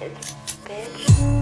It's bitch.